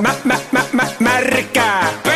ma, ma, ma, ma, marca.